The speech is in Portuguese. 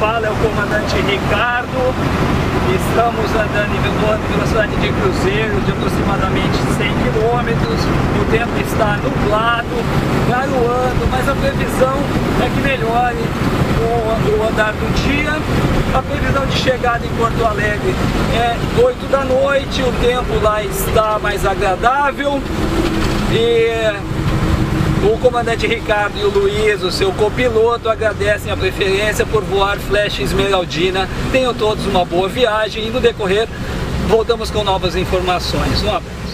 fala é o comandante Ricardo. Estamos andando em velocidade de cruzeiro de aproximadamente 100 km. O tempo está nublado, garoando, mas a previsão é que melhore o andar do dia. A previsão de chegada em Porto Alegre é 8 da noite, o tempo lá está mais agradável. E o comandante Ricardo e o Luiz, o seu copiloto, agradecem a preferência por voar Flecha Esmeraldina. Tenham todos uma boa viagem e no decorrer voltamos com novas informações. Um abraço.